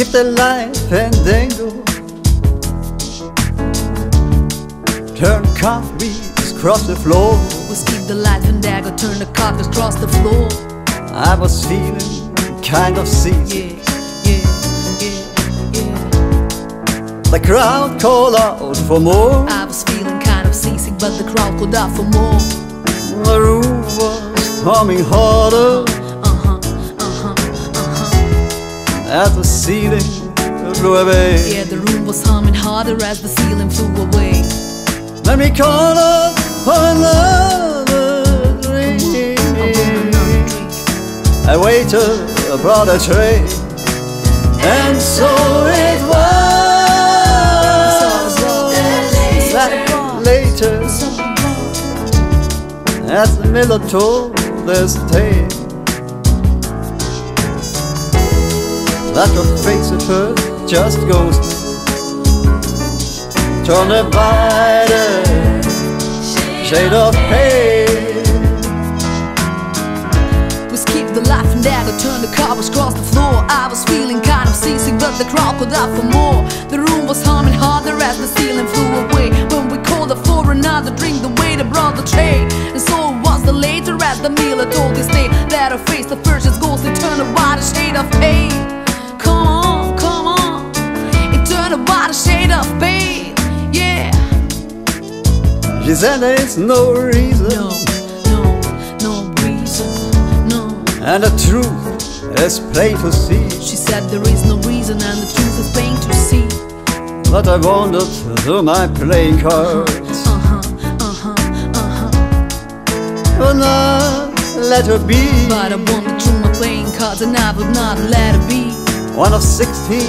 give the life and then go. Turn cartwheels across the floor. We skip the light fandango, turn the carcass across the floor. I was feeling kind of seasick. Yeah, yeah, yeah, yeah. The crowd called out for more. I was feeling kind of seasick, but the crowd called out for more. The room was humming harder as the ceiling blew away. Yeah, the room was humming harder as the ceiling flew away. Let me call up for another drink. I want another drink. A waiter brought a tray, and so it was. That later, as the miller told this tale, that your face at first just goes turn a brighter shade of pale. We skipped the life fandango, turned the covers across the floor. I was feeling kind of seasick, but the crowd called out for more. The room was humming harder as the ceiling flew away. When we called up for another drink, the waiter brought the tray. And so it was the later as the miller told his tale that her face, the She said there is no reason, no, no, no reason, no. and the truth is plain to see. She said there is no reason and the truth is plain to see. But I wandered through my playing cards, Uh-huh, uh-huh, uh-huh. would not let her be. But I wandered through my playing cards and I would not let her be. One of sixteen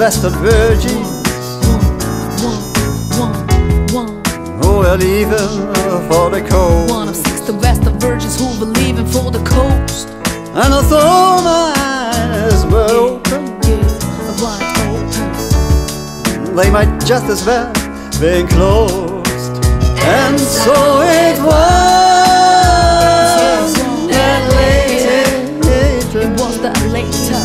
vestal virgins were leaving for the coast. One of six the best of virgins who were leaving for the coast. And I thought my eyes were open, Yeah, wide open. they might just as well be closed. And so it was. And later, It was the later.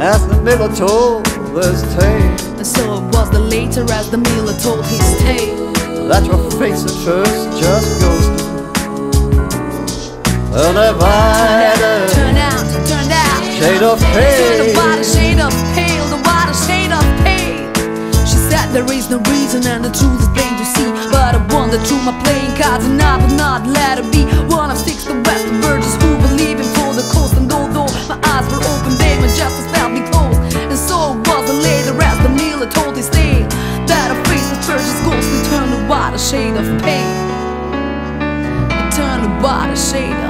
as the miller told this tale, And so it was the later as the miller told his tale. That your face at first just goes to and a wider Turn out, turn out. shade of Turn the pale. shade of pale, the whiter shade of pale. She said there is no reason and the truth is plain to see. But I wandered through my playing cards and I would not let it be. One of six, the best shade of pain. Eternal body shade